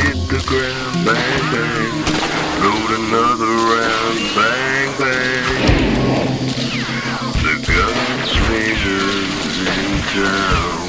hit the ground? Bang, bang. Load another round. Bang, bang. The gunslinger's in town.